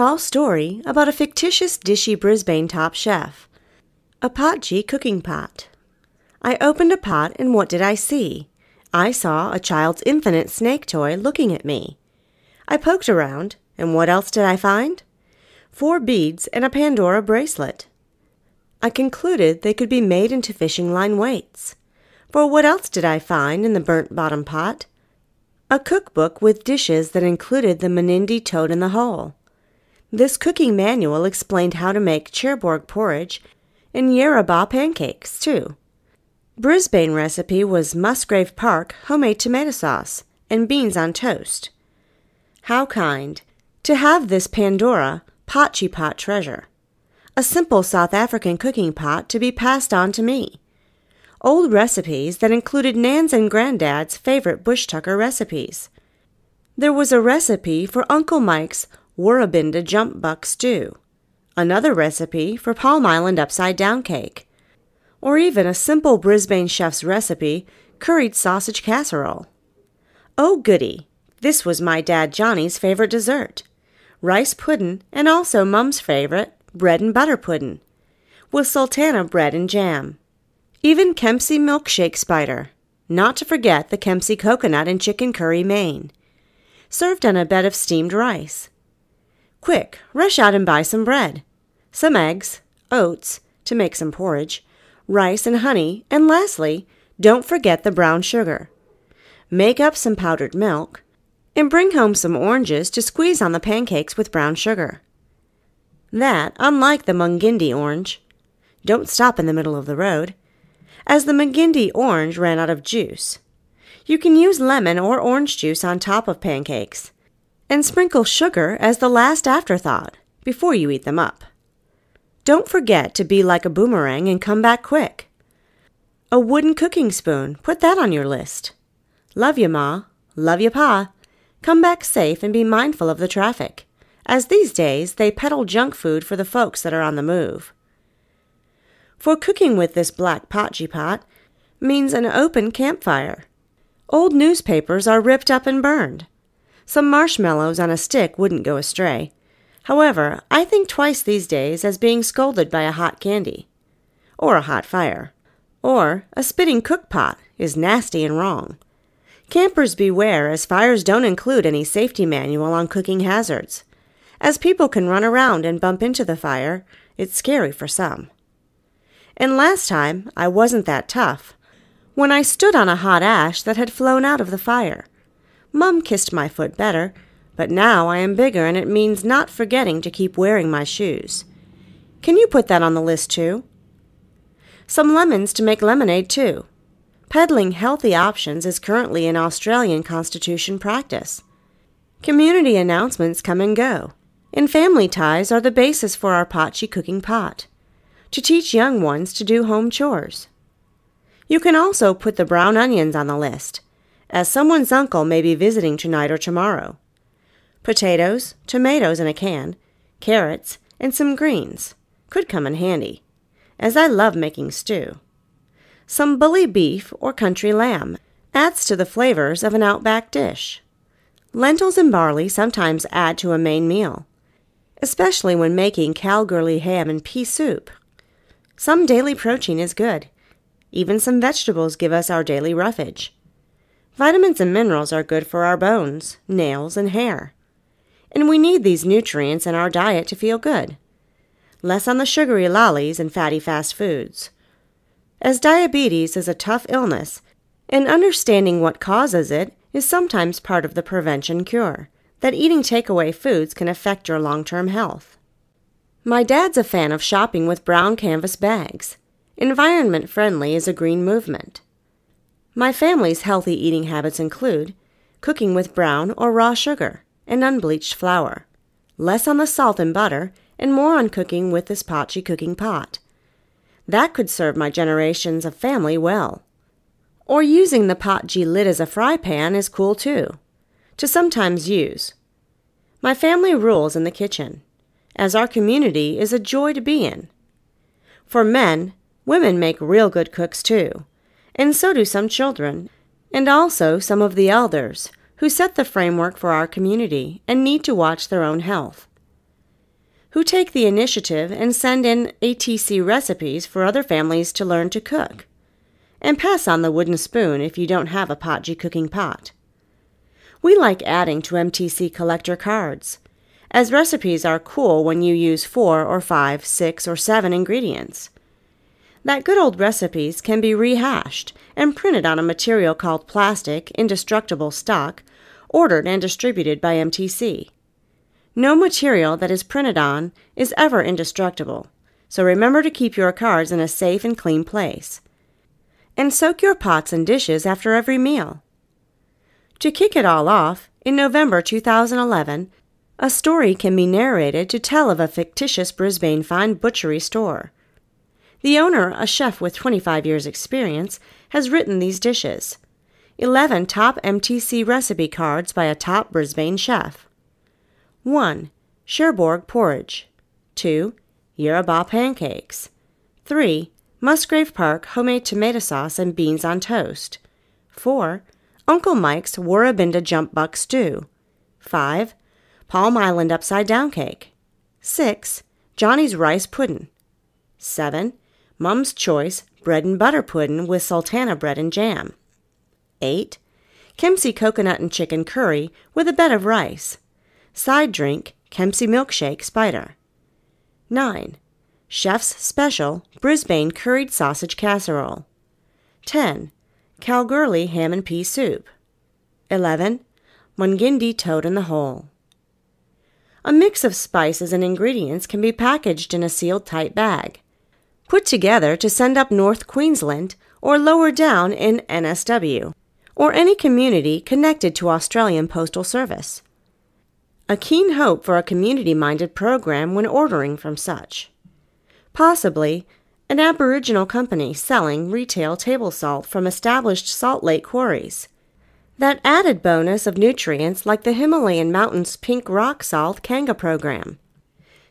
tall story about a fictitious dishy Brisbane top chef. A potji cooking pot. I opened a pot and what did I see? I saw a child's infinite snake toy looking at me. I poked around, and what else did I find? Four beads and a Pandora bracelet. I concluded they could be made into fishing line weights. For what else did I find in the burnt bottom pot? A cookbook with dishes that included the Mungindi toad in the hole. This cooking manual explained how to make Cherbourg porridge and Yarrabah pancakes, too. Brisbane recipe was Musgrave Park homemade tomato sauce and beans on toast. How kind to have this Pandora potji pot treasure. A simple South African cooking pot to be passed on to me. Old recipes that included Nan's and Granddad's favorite bush tucker recipes. There was a recipe for Uncle Mike's Woorabinda jump buck stew, another recipe for Palm Island upside down cake, or even a simple Brisbane chef's recipe curried sausage casserole. Oh, goody! This was my dad Johnny's favorite dessert rice puddin' and also Mum's favorite, bread and butter puddin', with sultana bread and jam. Even Kempsey milkshake spider, not to forget the Kempsey coconut and chicken curry main, served on a bed of steamed rice. Quick, rush out and buy some bread, some eggs, oats, to make some porridge, rice and honey, and lastly, don't forget the brown sugar. Make up some powdered milk, and bring home some oranges to squeeze on the pancakes with brown sugar. That, unlike the Mungindi orange, don't stop in the middle of the road, as the Mungindi orange ran out of juice. You can use lemon or orange juice on top of pancakes, and sprinkle sugar as the last afterthought before you eat them up. Don't forget to be like a boomerang and come back quick. A wooden cooking spoon, put that on your list. Love you, Ma. Love you, Pa. Come back safe and be mindful of the traffic, as these days they peddle junk food for the folks that are on the move. For cooking with this black potji pot means an open campfire. Old newspapers are ripped up and burned. Some marshmallows on a stick wouldn't go astray, However, I think twice these days as being scolded by a hot candy, or a hot fire, or a spitting cook pot is nasty and wrong. Campers beware as fires don't include any safety manual on cooking hazards. As people can run around and bump into the fire, it's scary for some. And last time, I wasn't that tough. When I stood on a hot ash that had flown out of the fire, Mum kissed my foot better but now I am bigger and it means not forgetting to keep wearing my shoes. Can you put that on the list too? Some lemons to make lemonade too. Peddling healthy options is currently an Australian constitution practice. Community announcements come and go, and family ties are the basis for our potji cooking pot, to teach young ones to do home chores. You can also put the brown onions on the list, as someone's uncle may be visiting tonight or tomorrow potatoes, tomatoes in a can, carrots, and some greens. Could come in handy, as I love making stew. Some bully beef or country lamb adds to the flavors of an outback dish. Lentils and barley sometimes add to a main meal, especially when making Kalgoorlie ham and pea soup. Some daily protein is good. Even some vegetables give us our daily roughage. Vitamins and minerals are good for our bones, nails, and hair and we need these nutrients in our diet to feel good. Less on the sugary lollies and fatty fast foods. As diabetes is a tough illness, and understanding what causes it is sometimes part of the prevention cure, that eating takeaway foods can affect your long term health. My dad's a fan of shopping with brown canvas bags. Environment friendly is a green movement. My family's healthy eating habits include cooking with brown or raw sugar, and unbleached flour, less on the salt and butter, and more on cooking with this potji cooking pot. That could serve my generations of family well. Or using the potji lid as a fry pan is cool too, to sometimes use. My family rules in the kitchen, as our community is a joy to be in. For men, women make real good cooks too, and so do some children, and also some of the elders who set the framework for our community and need to watch their own health. who take the initiative and send in ATC recipes for other families to learn to cook. And pass on the wooden spoon if you don't have a Potji cooking pot. We like adding to MTC collector cards, as recipes are cool when you use four or five, six, or seven ingredients. That good old recipes can be rehashed and printed on a material called plastic, indestructible stock, ordered and distributed by MTC. No material that is printed on is ever indestructible, so remember to keep your cards in a safe and clean place. And soak your pots and dishes after every meal. To kick it all off, in November 2011, a story can be narrated to tell of a fictitious Brisbane fine butchery store. The owner, a chef with 25 years' experience, has written these dishes 11 top MTC recipe cards by a top Brisbane chef. 1. Cherbourg porridge. 2. Yarrabah pancakes. 3. Musgrave Park homemade tomato sauce and beans on toast. 4. Uncle Mike's Woorabinda jump buck stew. 5. Palm Island upside down cake. 6. Johnny's rice pudding. 7. Mum's choice bread and butter pudding with sultana bread and jam. 8. Kempsey coconut and chicken curry with a bed of rice. Side drink, Kempsey milkshake spider. 9. Chef's Special Brisbane curried sausage casserole. 10. Kalgoorlie ham and pea soup. 11. Mungindi toad in the hole. A mix of spices and ingredients can be packaged in a sealed tight bag, put together to send up North Queensland or lower down in NSW, or any community connected to Australian Postal Service a keen hope for a community minded program when ordering from such. Possibly an Aboriginal company selling retail table salt from established salt lake quarries. That added bonus of nutrients like the Himalayan Mountains Pink Rock Salt Kanga program.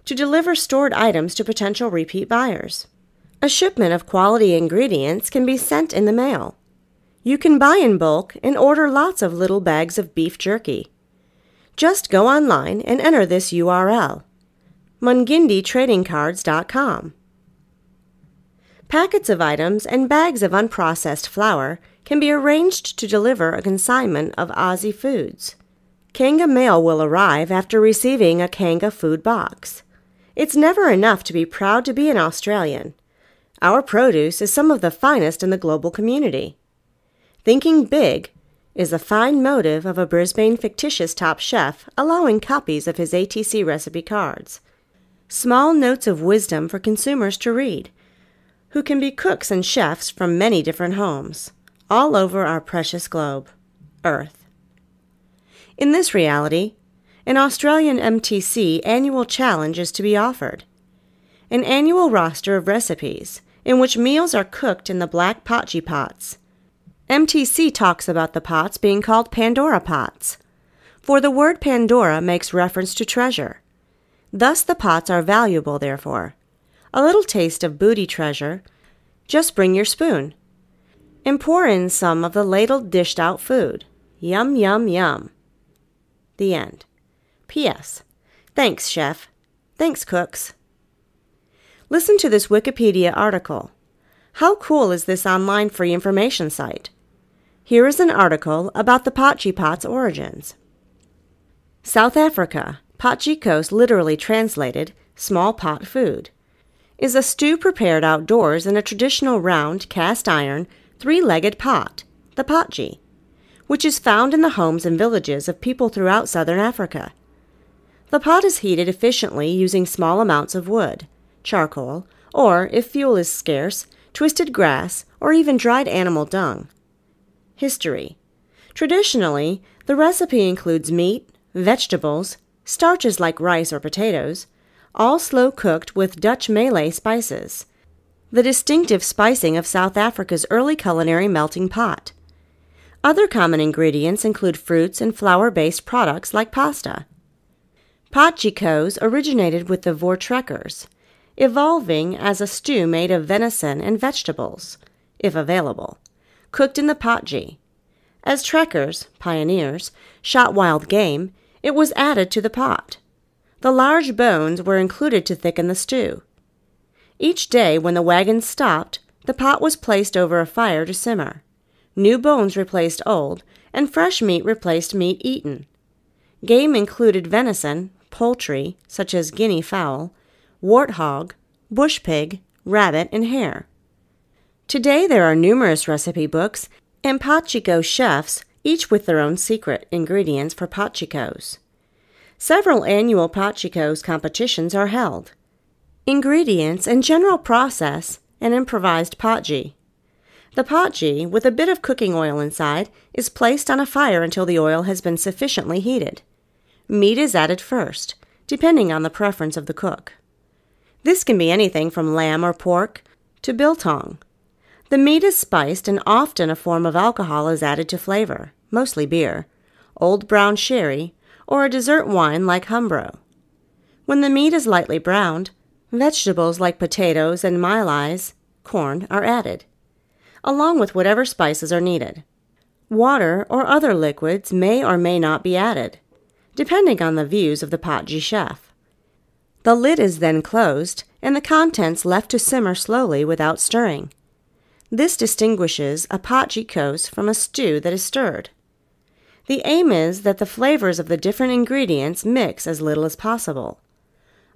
To deliver stored items to potential repeat buyers. A shipment of quality ingredients can be sent in the mail. You can buy in bulk and order lots of little bags of beef jerky. Just go online and enter this URL munginditradingcards.com. Packets of items and bags of unprocessed flour can be arranged to deliver a consignment of Aussie foods. Kanga mail will arrive after receiving a Kanga food box. It's never enough to be proud to be an Australian. Our produce is some of the finest in the global community. Thinking big is the fine motive of a Brisbane fictitious top chef allowing copies of his ATC recipe cards. Small notes of wisdom for consumers to read, who can be cooks and chefs from many different homes, all over our precious globe, Earth. In this reality, an Australian MTC annual challenge is to be offered. An annual roster of recipes in which meals are cooked in the black potji pots MTC talks about the pots being called Pandora pots, for the word Pandora makes reference to treasure. Thus the pots are valuable, therefore. A little taste of booty treasure. Just bring your spoon. And pour in some of the ladled dished out food. Yum, yum, yum. The end. P.S. Thanks, chef. Thanks, cooks. Listen to this Wikipedia article. How cool is this online free information site? Here is an article about the Potji pot's origins. South Africa, Potji Kos literally translated, small pot food, is a stew prepared outdoors in a traditional round cast iron, three legged pot, the potji, which is found in the homes and villages of people throughout southern Africa. The pot is heated efficiently using small amounts of wood, charcoal, or, if fuel is scarce, twisted grass, or even dried animal dung. History Traditionally, the recipe includes meat, vegetables, starches like rice or potatoes, all slow cooked with Dutch Malay spices, the distinctive spicing of South Africa's early culinary melting pot. Other common ingredients include fruits and flour based products like pasta. Kos originated with the Voortrekkers, evolving as a stew made of venison and vegetables, if available cooked in the potji. As trekkers, pioneers, shot wild game, it was added to the pot. The large bones were included to thicken the stew. Each day, when the wagon stopped, the pot was placed over a fire to simmer. New bones replaced old, and fresh meat replaced meat eaten. Game included venison, poultry, such as guinea fowl, warthog, bush pig, rabbit, and hare. Today there are numerous recipe books and potjiekos chefs, each with their own secret ingredients for potjiekos. Several annual potjiekos competitions are held. Ingredients and general process an improvised potji. The potji, with a bit of cooking oil inside, is placed on a fire until the oil has been sufficiently heated. Meat is added first, depending on the preference of the cook. This can be anything from lamb or pork to biltong. The meat is spiced and often a form of alcohol is added to flavor, mostly beer, old brown sherry, or a dessert wine like Humbro. When the meat is lightly browned, vegetables like potatoes and maize, corn, are added, along with whatever spices are needed. Water or other liquids may or may not be added, depending on the views of the potji chef. The lid is then closed and the contents left to simmer slowly without stirring. This distinguishes a kos from a stew that is stirred. The aim is that the flavors of the different ingredients mix as little as possible.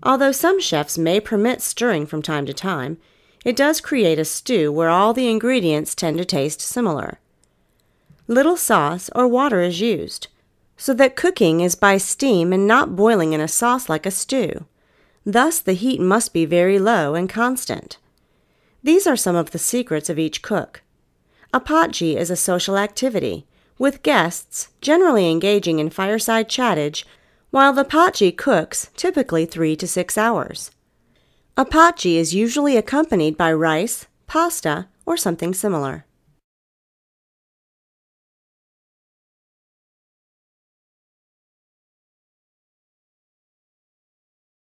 Although some chefs may permit stirring from time to time, it does create a stew where all the ingredients tend to taste similar. Little sauce or water is used, so that cooking is by steam and not boiling in a sauce like a stew. Thus, the heat must be very low and constant. These are some of the secrets of each cook. A potji is a social activity, with guests generally engaging in fireside chattage, while the potji cooks typically three to six hours. A potji is usually accompanied by rice, pasta, or something similar.